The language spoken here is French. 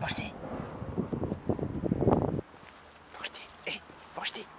Mange-t'y. Mange-t'y.